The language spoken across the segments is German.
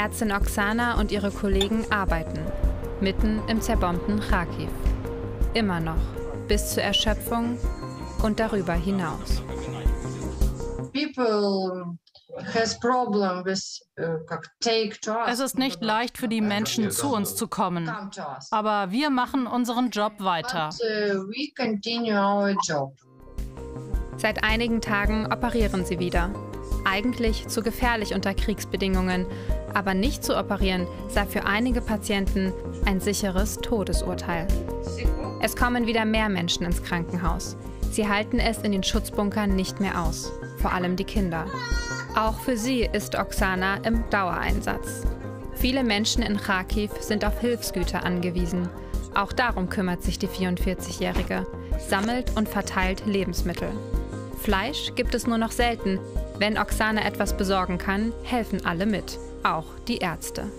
Ärztin Oksana und ihre Kollegen arbeiten, mitten im zerbombten Kharkiv. Immer noch, bis zur Erschöpfung und darüber hinaus. People es ist nicht leicht für die Menschen, zu uns zu kommen. Aber wir machen unseren Job weiter. Uh, Seit einigen Tagen operieren sie wieder. Eigentlich zu gefährlich unter Kriegsbedingungen. Aber nicht zu operieren sei für einige Patienten ein sicheres Todesurteil. Es kommen wieder mehr Menschen ins Krankenhaus. Sie halten es in den Schutzbunkern nicht mehr aus, vor allem die Kinder. Auch für sie ist Oksana im Dauereinsatz. Viele Menschen in Kharkiv sind auf Hilfsgüter angewiesen. Auch darum kümmert sich die 44-Jährige, sammelt und verteilt Lebensmittel. Fleisch gibt es nur noch selten. Wenn Oksana etwas besorgen kann, helfen alle mit, auch die Ärzte.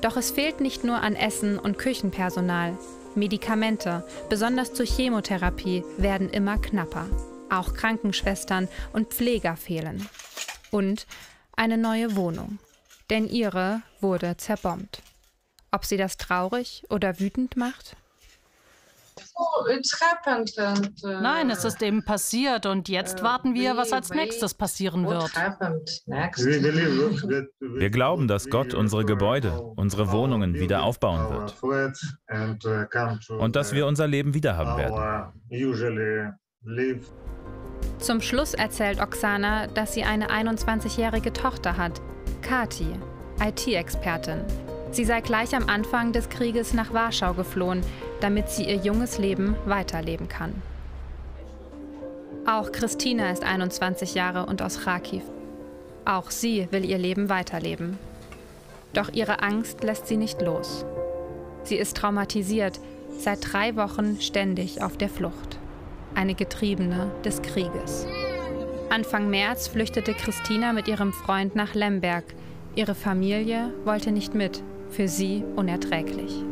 Doch es fehlt nicht nur an Essen und Küchenpersonal. Medikamente, besonders zur Chemotherapie, werden immer knapper. Auch Krankenschwestern und Pfleger fehlen und eine neue Wohnung. Denn ihre wurde zerbombt. Ob sie das traurig oder wütend macht? Oh, uh, Nein, es ist eben passiert und jetzt uh, warten wir, was als nächstes passieren wird. Wir glauben, dass Gott unsere Gebäude, unsere Wohnungen wieder aufbauen wird uh, und dass wir unser Leben wiederhaben werden. Zum Schluss erzählt Oksana, dass sie eine 21-jährige Tochter hat, Kati, IT-Expertin. Sie sei gleich am Anfang des Krieges nach Warschau geflohen, damit sie ihr junges Leben weiterleben kann. Auch Christina ist 21 Jahre und aus Kharkiv. Auch sie will ihr Leben weiterleben. Doch ihre Angst lässt sie nicht los. Sie ist traumatisiert, seit drei Wochen ständig auf der Flucht eine Getriebene des Krieges. Anfang März flüchtete Christina mit ihrem Freund nach Lemberg. Ihre Familie wollte nicht mit, für sie unerträglich.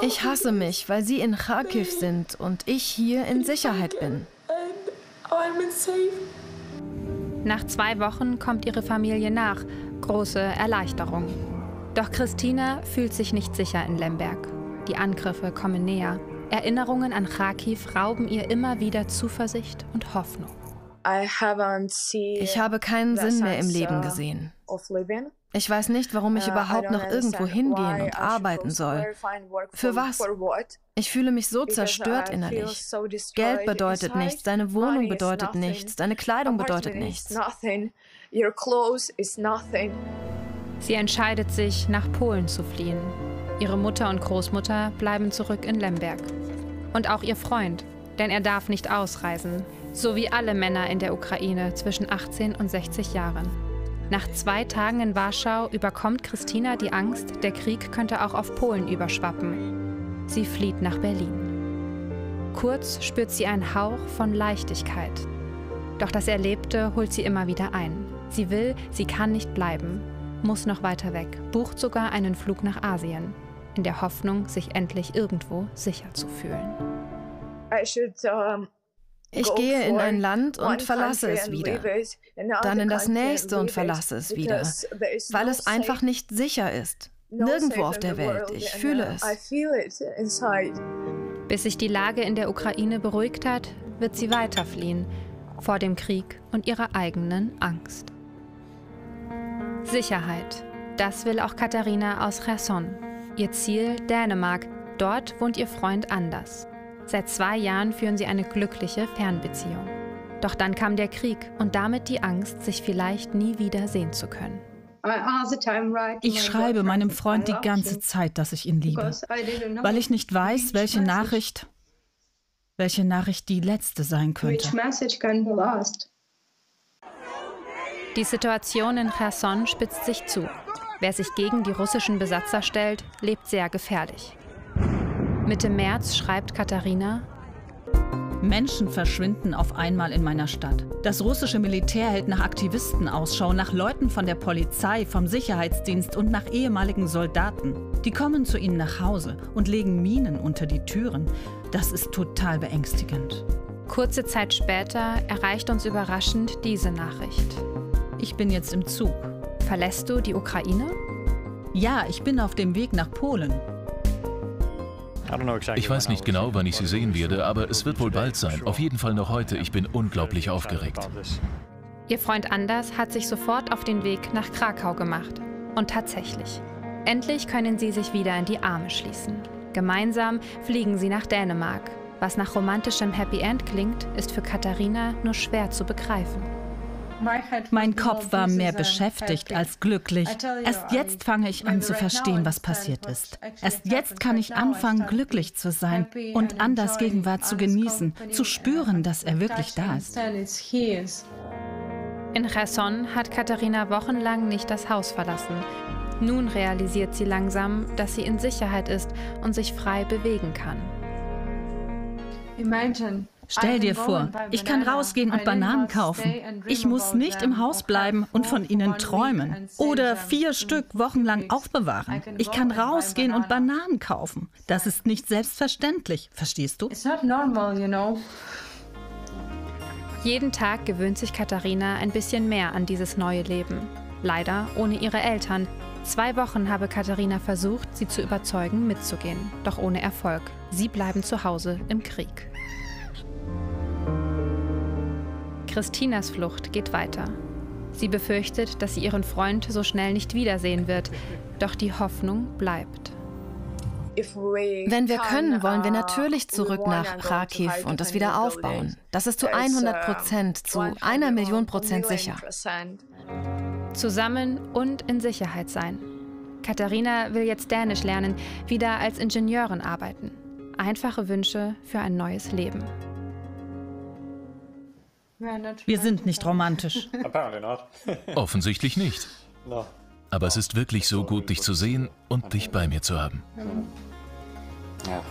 Ich hasse mich, weil sie in Kharkiv sind und ich hier in Sicherheit bin. Nach zwei Wochen kommt ihre Familie nach. Große Erleichterung. Doch Christina fühlt sich nicht sicher in Lemberg. Die Angriffe kommen näher. Erinnerungen an Kharkiv rauben ihr immer wieder Zuversicht und Hoffnung. Ich habe keinen Sinn mehr im Leben uh, gesehen. Ich weiß nicht, warum ich uh, überhaupt noch irgendwo hingehen und arbeiten soll. Für was? Ich fühle mich so zerstört innerlich. Geld bedeutet nichts, deine Wohnung bedeutet nichts, deine Kleidung bedeutet nichts. Sie entscheidet sich, nach Polen zu fliehen. Ihre Mutter und Großmutter bleiben zurück in Lemberg. Und auch ihr Freund, denn er darf nicht ausreisen, so wie alle Männer in der Ukraine zwischen 18 und 60 Jahren. Nach zwei Tagen in Warschau überkommt Christina die Angst, der Krieg könnte auch auf Polen überschwappen. Sie flieht nach Berlin. Kurz spürt sie einen Hauch von Leichtigkeit. Doch das Erlebte holt sie immer wieder ein. Sie will, sie kann nicht bleiben, muss noch weiter weg, bucht sogar einen Flug nach Asien in der Hoffnung, sich endlich irgendwo sicher zu fühlen. Ich gehe in ein Land und verlasse es wieder, dann in das nächste und verlasse es wieder, weil es einfach nicht sicher ist. Nirgendwo auf der Welt. Ich fühle es. Bis sich die Lage in der Ukraine beruhigt hat, wird sie weiterfliehen vor dem Krieg und ihrer eigenen Angst. Sicherheit, das will auch Katharina aus Cherson. Ihr Ziel Dänemark. Dort wohnt ihr Freund Anders. Seit zwei Jahren führen sie eine glückliche Fernbeziehung. Doch dann kam der Krieg und damit die Angst, sich vielleicht nie wieder sehen zu können. Ich schreibe meinem Freund die ganze Zeit, dass ich ihn liebe, weil ich nicht weiß, welche Nachricht, welche Nachricht die letzte sein könnte. Die Situation in Cherson spitzt sich zu. Wer sich gegen die russischen Besatzer stellt, lebt sehr gefährlich. Mitte März schreibt Katharina, Menschen verschwinden auf einmal in meiner Stadt. Das russische Militär hält nach Aktivisten Ausschau, nach Leuten von der Polizei, vom Sicherheitsdienst und nach ehemaligen Soldaten. Die kommen zu ihnen nach Hause und legen Minen unter die Türen. Das ist total beängstigend. Kurze Zeit später erreicht uns überraschend diese Nachricht. Ich bin jetzt im Zug Verlässt du die Ukraine? Ja, ich bin auf dem Weg nach Polen. Ich weiß nicht genau, wann ich sie sehen werde, aber es wird wohl bald sein. Auf jeden Fall noch heute. Ich bin unglaublich aufgeregt. Ihr Freund Anders hat sich sofort auf den Weg nach Krakau gemacht. Und tatsächlich. Endlich können sie sich wieder in die Arme schließen. Gemeinsam fliegen sie nach Dänemark. Was nach romantischem Happy End klingt, ist für Katharina nur schwer zu begreifen. Mein Kopf war mehr beschäftigt als glücklich. Erst jetzt fange ich an zu verstehen, was passiert ist. Erst jetzt kann ich anfangen, glücklich zu sein und Anders Gegenwart zu genießen, zu spüren, dass er wirklich da ist. In Cherson hat Katharina wochenlang nicht das Haus verlassen. Nun realisiert sie langsam, dass sie in Sicherheit ist und sich frei bewegen kann. Stell dir vor, ich kann rausgehen und Bananen kaufen. Ich muss nicht im Haus bleiben und von ihnen träumen oder vier Stück wochenlang aufbewahren. Ich kann rausgehen und Bananen kaufen. Das ist nicht selbstverständlich, verstehst du? Jeden Tag gewöhnt sich Katharina ein bisschen mehr an dieses neue Leben. Leider ohne ihre Eltern. Zwei Wochen habe Katharina versucht, sie zu überzeugen, mitzugehen, doch ohne Erfolg. Sie bleiben zu Hause im Krieg. Christinas Flucht geht weiter. Sie befürchtet, dass sie ihren Freund so schnell nicht wiedersehen wird, doch die Hoffnung bleibt. Wenn wir können, wollen wir natürlich zurück nach Kharkiv und es wieder aufbauen. Das ist zu 100 Prozent, zu einer Million Prozent sicher. Zusammen und in Sicherheit sein. Katharina will jetzt Dänisch lernen, wieder als Ingenieurin arbeiten. Einfache Wünsche für ein neues Leben. Wir sind nicht romantisch. Offensichtlich nicht. Aber es ist wirklich so gut, dich zu sehen und dich bei mir zu haben. Ja.